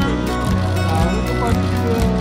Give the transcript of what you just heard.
아, 다음 똑바로 주세요.